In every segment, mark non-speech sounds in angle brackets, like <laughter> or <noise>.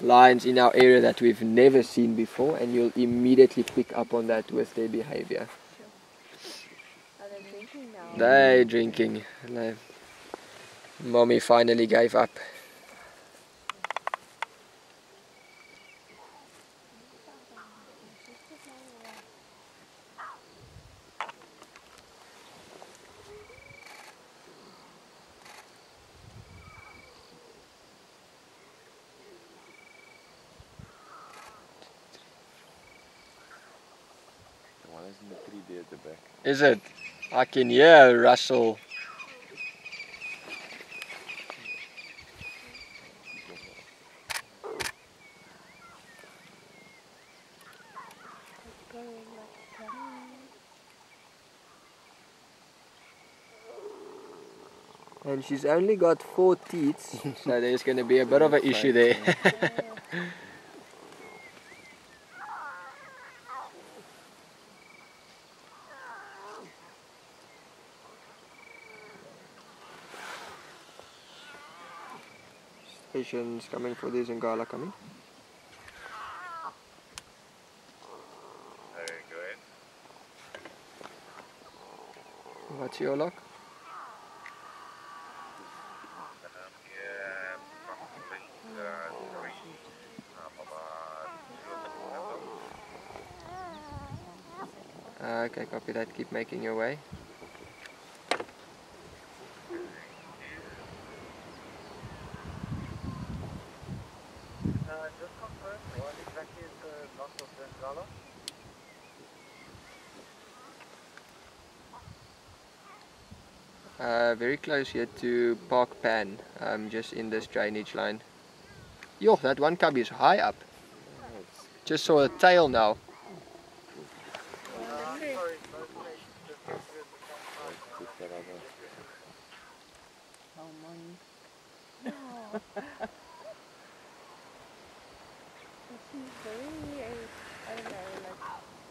lions in our area that we've never seen before and you'll immediately pick up on that with their behavior. Are they drinking now? They're drinking. No. Mommy finally gave up. One is in the tree there at the back. Is it? I can hear Russell. Going like that. And she's only got four teats, <laughs> so there's going to be a bit of an issue there. <laughs> Asians coming for this and Gala coming. Very good. What's your lock? Um, yeah, probably three. Um, okay, copy that. Keep making your way. Just confirm what exactly is the loss of Bengala? Uh, very close here to Park Pan, um, just in this drainage line. Yo, that one cub is high up. Just saw a tail now. <laughs> Uh, sorry, no place. Just go through the same side. Put that other. She's very, uh, I don't know, like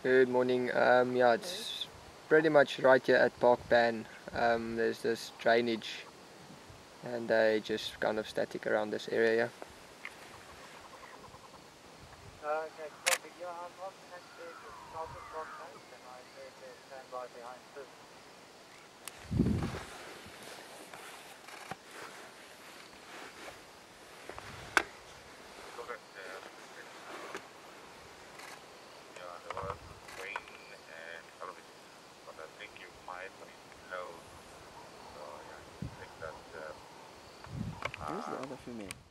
Good morning. Um, yeah, it's pretty much right here at Park Pan. Um, there's this drainage, and they just kind of static around this area. Uh. Yeah, I'm not actually the south of Rock House, and I say they stand by behind this. Look at the. Yeah, there was rain and television, but I think you might be low. So yeah,